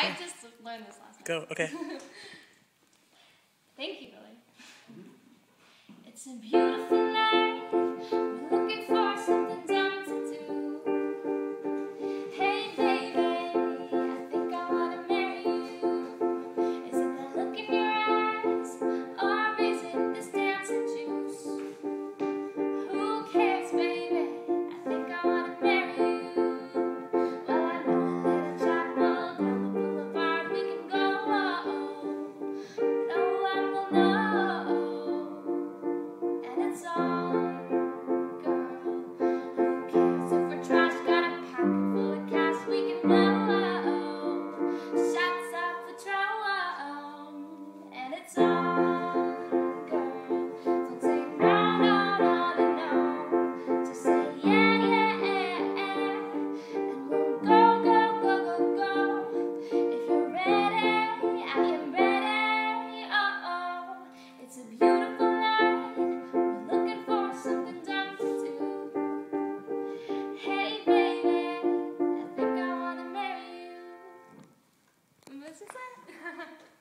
I just learned this last Go, okay. Thank you, Billy. It's a beautiful. we can love. c'est ça.